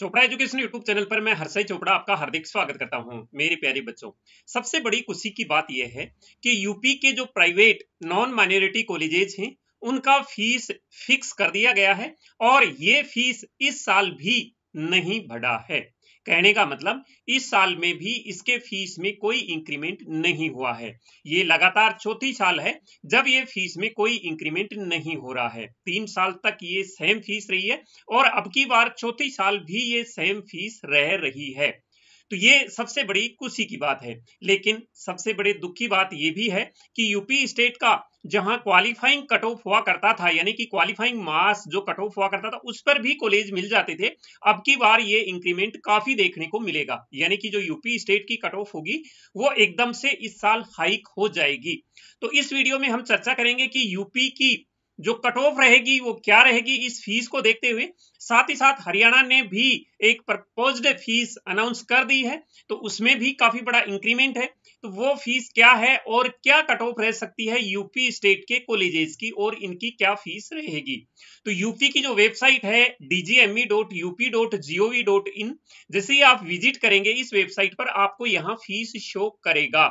Chopra education YouTube channel पर मैं हर्षय चोपड़ा आपका हार्दिक स्वागत करता हूँ, मेरे प्यारे बच्चों। सबसे बड़ी खुशी की बात यह है कि यूपी के जो प्राइवेट नॉन माइनॉरिटी कॉलेजेस हैं, उनका फ़ीस फिक्स कर दिया गया है और ये फ़ीस इस साल भी नहीं बढ़ा है। कहने का मतलब इस साल में भी इसके फ़ीस में कोई इंक्रीमेंट नहीं हुआ है। ये लगातार चौथी साल है, जब ये फ़ीस में कोई इंक्रीमेंट नहीं हो रहा है। तीन साल तक ये सेम फ़ीस रही है और अब की बार चौथी साल भी ये सेम फ़ीस रह रही है। तो ये सबसे बड़ी खुशी की बात है। लेकिन सबसे बड़े दुख की बात ये भी है कि यूपी स्टेट का जहाँ क्वालिफाइंग कट ऑफ़ हुआ करता था, यानी कि क्वालिफाइंग मार्क्स जो कट ऑफ़ हुआ करता था, उस पर भी कॉलेज मिल जाते थे। अब की बार ये इंक्रीमेंट काफ़ी देखने को मिलेगा। यानी कि जो यूपी स्टेट की कट ऑफ़ होगी, वो एकदम से इस साल हाइक हो जाएगी। तो इस वीडियो में हम चर्चा करेंगे कि यूपी की जो कट ऑफ़ रहेगी, वो क्या रहेगी इस फ़ीस को देखते हुए? साथ ही साथ हरियाणा ने भी एक प्रपोज्ड फ़ीस अनाउंस कर दी है तो उसमें भी काफ़ी बड़ा इंक्रीमेंट है। तो वो फ़ीस क्या है और क्या कट ऑफ़ रह सकती है यूपी स्टेट के कॉलेजेस की और इनकी क्या फ़ीस रहेगी? तो यूपी की जो वेबसाइट है DGME dot UP dot GOV dot in जैसे ही आप विज़िट करेंगे, इस वेबसाइट पर आपको यहाँ फ़ीस शो करेगा।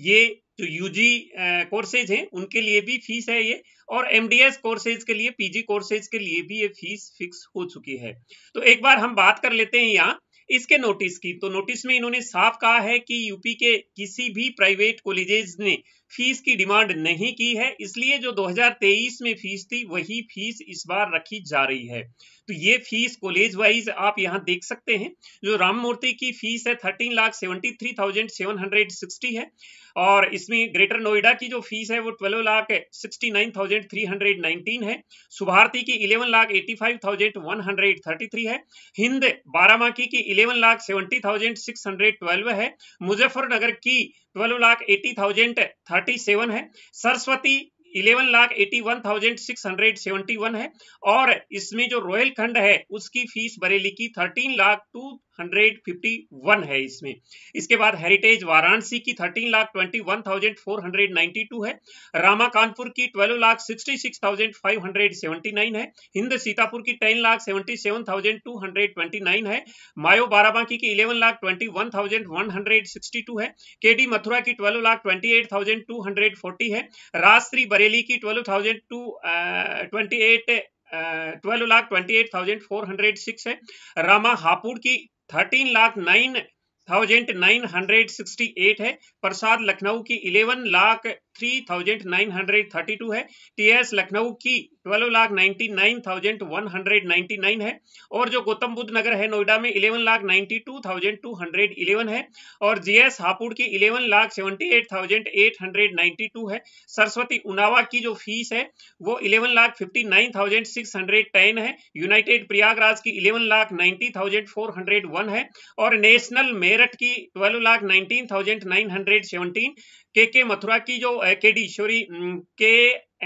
ये जो यूजी कोर्सेज हैं, उनके लिए भी फ़ीस है ये, और एमडीएस कोर्सेज के लिए पीजी कोर्सेज के लिए भी ये फ़ीस फिक्स हो चुकी है। तो एक बार हम बात कर लेते हैं यहाँ, इसके नोटिस की। तो नोटिस में इन्होंने साफ़ कहा है कि यूपी के किसी भी प्राइवेट कॉलेजेस ने फ़ीस की डिमांड नहीं की है, इसलिए जो 2023 में फ़ीस थी, वही फ़ीस इस बार रखी जा रही है। तो ये फ़ीस कॉलेज वाइज आप यहाँ देख सकते हैं, जो राम मूर्ति की फ़ीस है thirteen lakh seventy three thousand seven hundred sixty है, और इसमें ग्रेटर नोएडा की जो फ़ीस है वो twelve lakh sixty nine thousand three hundred nineteen है, सुभारती की eleven lakh eighty five thousand one hundred thirty three है, हिंद बारामाकी की eleven lakh seventy thousand six hundred twelve है, मुजफ्फरनगर की twelve lakh eighty thousand thirty seven है। Saraswati eleven lakh eighty one thousand six hundred seventy one है। और इसमें जो royal खंड है, उसकी फ़ीस बरेली की thirteen lakh two hundred fifty one है इसमें। इसके बाद हेरिटेज वाराणसी की thirteen lakh twenty one thousand four hundred ninety two है। रामा कानपुर की twelve lakh sixty six thousand five hundred seventy nine है। हिंद सीतापुर की ten lakh seventy seven thousand two hundred twenty nine है। मायो बाराबांकी की eleven lakh twenty one thousand one hundred sixty two है। KD Mathura की twelve lakh twenty eight thousand two hundred forty है। राजश्री बरेली की twelve thousand two twenty twelve lakh twenty eight thousand four hundred six है। रामा हापुड़ की thirteen lakh nine thousand nine hundred sixty eight है। प्रसाद लखनऊ की eleven lakh 3,932 है। TS Lucknow की 12,99,199 है। और जो गौतम बुद्ध नगर है नोएडा में 11,92,211 है। और जीएस हापुड़ की 11,78,892 है। सरस्वती उनावा की जो फ़ीस है वो 11,59,610 है। यूनाइटेड प्रयागराज की 11,90,401 है। और नेशनल मेरठ की 12,19,917 के के मथुरा की जो K D sorry K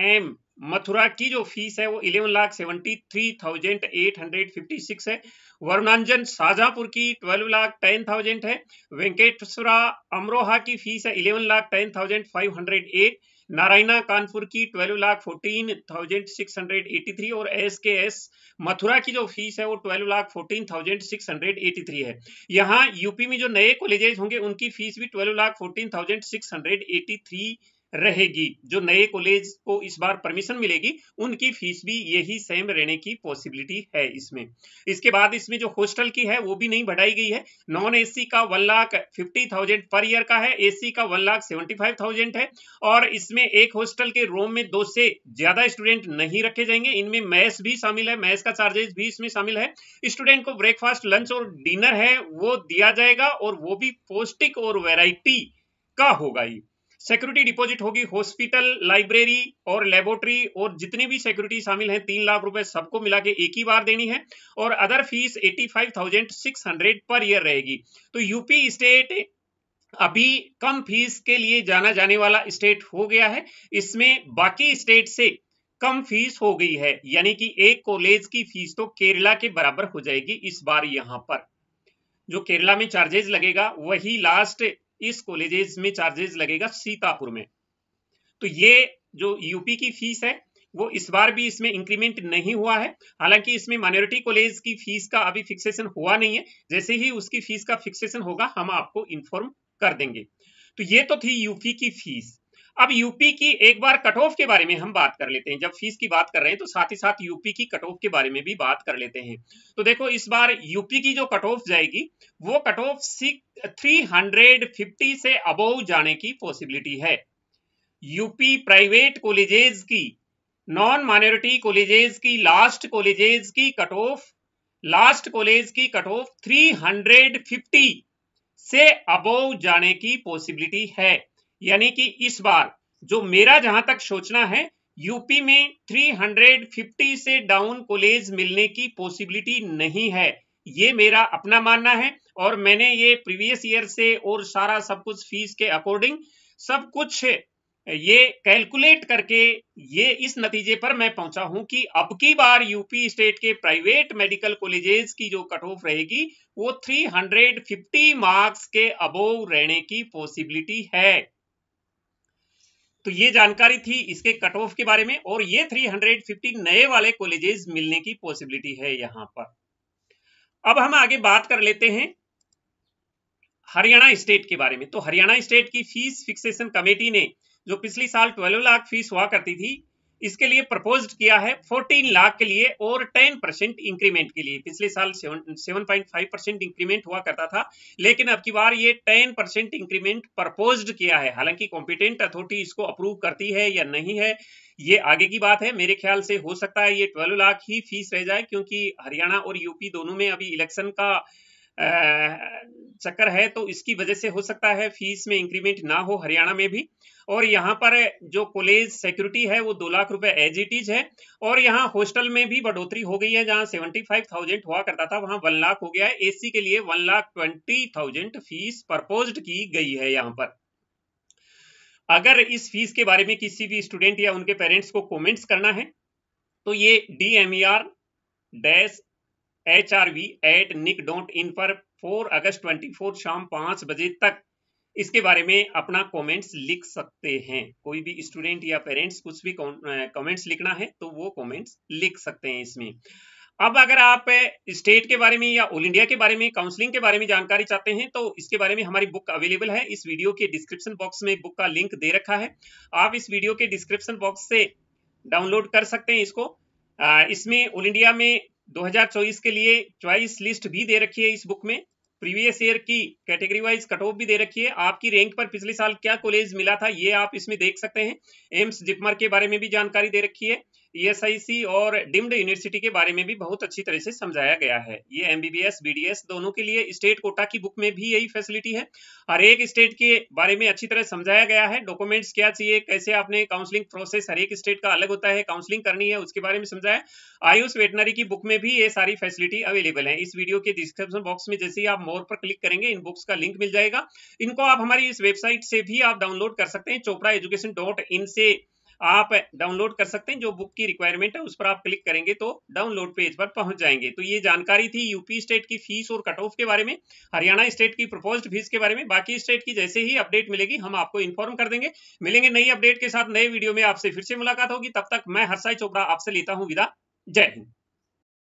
M Mathura की जो फ़ीस है वो eleven lakh seventy three thousand eight hundred fifty six है। वरुणांजन शाहजहांपुर की ट्वेल्व लाख टेन थाउज़ेंड है। वेंकटेश्वरा अमरोहा की फ़ीस है eleven lakh ten thousand five hundred eight. Narayana Kanpur की twelve lakh fourteen thousand six hundred eighty three और S K S Mathura की जो fees है वो twelve lakh fourteen thousand six hundred eighty three है। यहाँ यूपी में जो नए कॉलेजेस होंगे, उनकी फ़ीस भी twelve lakh fourteen thousand six hundred eighty three रहेगी। जो नए कॉलेज को इस बार परमिशन मिलेगी, उनकी फ़ीस भी यही सेम रहने की पॉसिबिलिटी है इसमें। इसके बाद इसमें जो हॉस्टल की है, वो भी नहीं बढ़ाई गई है। नॉन एसी का one lakh fifty thousand per year का है एसी का one lakh seventy five thousand है। और इसमें एक हॉस्टल के रूम में दो से ज़्यादा स्टूडेंट नहीं रखे जाएँगे। इनमें मैस भी शामिल है मैस का चार्जेस भी इसमें शामिल है। स्टूडेंट को ब्रेकफास्ट लंच और डिनर है, वो दिया जाएगा और वो भी पौष्टिक और वेराइटी का होगा ही सिक्योरिटी डिपॉजिट होगी हॉस्पिटल लाइब्रेरी और लेबोरेटरी और जितनी भी सिक्योरिटी शामिल है, तीन लाख रुपए सबको मिला के एक ही बार देनी है और other fees eighty five thousand six hundred per year रहेगी। तो यूपी स्टेट अभी कम फ़ीस के लिए जाना जाने वाला स्टेट हो गया है। इसमें बाकी स्टेट से कम फ़ीस हो गई है, यानी कि एक कॉलेज की फ़ीस तो केरला के बराबर हो जाएगी इस बार यहाँ पर। जो केरला में चार्जेस लगेगा, वही लास्ट इस कॉलेजेस में चार्जेस लगेगा सीतापुर में। तो ये जो यूपी की फ़ीस है, वो इस बार भी इसमें इंक्रीमेंट नहीं हुआ है। हालाँकि इसमें माइनॉरिटी कॉलेज की फ़ीस का अभी फिक्सेशन हुआ नहीं है। जैसे ही उसकी फ़ीस का फिक्सेशन होगा, हम आपको इन्फॉर्म कर देंगे। तो ये तो थी यूपी की फ़ीस अब यूपी की एक बार कट ऑफ़ के बारे में हम बात कर लेते हैं। जब फ़ीस की बात कर रहे हैं तो साथ ही साथ यूपी की कट ऑफ़ के बारे में भी बात कर लेते हैं। तो देखो, इस बार यूपी की जो कट ऑफ़ जाएगी, वो cut off three hundred fifty से अबोव जाने की पॉसिबिलिटी है। यूपी प्राइवेट कॉलेजेस की नॉन माइनॉरिटी कॉलेजेस की लास्ट कॉलेजेस की कट ऑफ़ लास्ट कॉलेज की कट ऑफ़ 350 से अबोव जाने की पॉसिबिलिटी है। यानी कि इस बार, जो मेरा जहाँ तक सोचना है यूपी में 350 से डाउन कॉलेज मिलने की पॉसिबिलिटी नहीं है। ये मेरा अपना मानना है और मैंने ये प्रीवियस ईयर से और सारा सब कुछ फ़ीस के अकॉर्डिंग सब कुछ, ये कैलकुलेट करके ये इस नतीजे पर मैं पहुँचा हूँ कि अब की बार यूपी स्टेट के प्राइवेट मेडिकल कॉलेजेस की जो कट ऑफ़ रहेगी, वो 350 मार्क्स के अबोव रहने की पॉसिबिलिटी है। तो ये जानकारी थी इसके कट ऑफ़ के बारे में और ये 350 नए वाले कॉलेजेस मिलने की पॉसिबिलिटी है यहाँ पर। अब हम आगे बात कर लेते हैं हरियाणा स्टेट के बारे में। तो हरियाणा स्टेट की फ़ीस फिक्सेशन कमेटी ने, जो पिछली साल 12 लाख फ़ीस हुआ करती थी इसके लिए प्रपोज किया है 14 लाख के लिए और 10 परसेंट इंक्रीमेंट के लिए। पिछले साल 7.5 परसेंट इंक्रीमेंट हुआ करता था, लेकिन अब की बार ये 10 परसेंट इंक्रीमेंट प्रपोज किया है। हालाँकि कॉम्पिटेंट अथॉरिटी इसको अप्रूव करती है या नहीं है, ये आगे की बात है। मेरे ख्याल से हो सकता है ये 12 लाख ही फ़ीस रह जाए, क्योंकि हरियाणा और यूपी दोनों में अभी इलेक्शन का चक्कर है तो इसकी वजह से हो सकता है फ़ीस में इंक्रीमेंट ना हो हरियाणा में भी। और यहाँ पर जो कॉलेज सिक्योरिटी है, वो दो लाख रुपए एज इट इज़ है। और यहाँ हॉस्टल में भी बढ़ोतरी हो गई है, जहाँ सेवेंटी फाइव थाउज़ेंड हुआ करता था, वहाँ वन लाख हो गया है। एसी के लिए one lakh twenty thousand fees propose की गई है यहाँ पर। अगर इस फ़ीस के बारे में किसी भी स्टूडेंट या उनके पेरेंट्स को कमेंट्स करना है तो ये D M E R dash H R V eight nic dot in पर फोर अगस्त ट्वेंटी फोर शाम पाँच बजे तक। इसके बारे में अपना कमेंट्स लिख सकते हैं। कोई भी स्टूडेंट या पेरेंट्स कुछ भी कमेंट्स लिखना है तो वो कमेंट्स लिख सकते हैं इसमें। अब अगर आप स्टेट के बारे में या ऑल इंडिया के बारे में काउंसलिंग के बारे में जानकारी चाहते हैं तो इसके बारे में हमारी बुक अवेलेबल है। इस वीडियो के डिस्क्रिप्शन बॉक्स में बुक का लिंक दे रखा है। आप इस वीडियो के डिस्क्रिप्शन बॉक्स से डाउनलोड कर सकते हैं इसको। इसमें ऑल इंडिया में 2024 के लिए चॉइस लिस्ट भी दे रखी है इस बुक में। प्रीवियस ईयर की कैटेगरी वाइज कट ऑफ़ भी दे रखी है। आपकी रैंक पर पिछले साल क्या कॉलेज मिला था, ये आप इसमें देख सकते हैं। एम्स जिपमर के बारे में भी जानकारी दे रखी है। ईएसआईसी e और डिम्ड यूनिवर्सिटी के बारे में भी बहुत अच्छी तरह से समझाया गया है। ये एमबीबीएस बीडीएस दोनों के लिए स्टेट कोटा की बुक में भी यही फैसिलिटी है। हर एक स्टेट के बारे में अच्छी तरह समझाया गया है। डॉक्यूमेंट्स क्या चाहिए, कैसे आपने काउंसलिंग प्रोसेस हर एक स्टेट का अलग होता है काउंसलिंग करनी है, उसके बारे में समझाया। आयुष वेटनरी की बुक में भी ये सारी फैसिलिटी अवेलेबल है। इस वीडियो के डिस्क्रिप्शन बॉक्स में जैसे ही आप मोर पर क्लिक करेंगे, इन बुक्स का लिंक मिल जाएगा। इनको आप हमारी इस वेबसाइट से भी आप डाउनलोड कर सकते हैं चोपड़ा एजुकेशन डॉट इन से आप डाउनलोड कर सकते हैं, जो बुक की रिक्वायरमेंट है, उस पर आप क्लिक करेंगे तो डाउनलोड पेज पर पहुँच जाएँगे। तो ये जानकारी थी यूपी स्टेट की फ़ीस और कट ऑफ़ के बारे में, हरियाणा स्टेट की प्रपोज फ़ीस के बारे में। बाकी स्टेट की जैसे ही अपडेट मिलेगी, हम आपको इन्फॉर्म कर देंगे। मिलेंगे नई अपडेट के साथ नए वीडियो में आपसे फिर से मुलाकात होगी। तब तक मैं हर्षाई चोपड़ा आपसे लेता हूँ विदा। जय हिंद।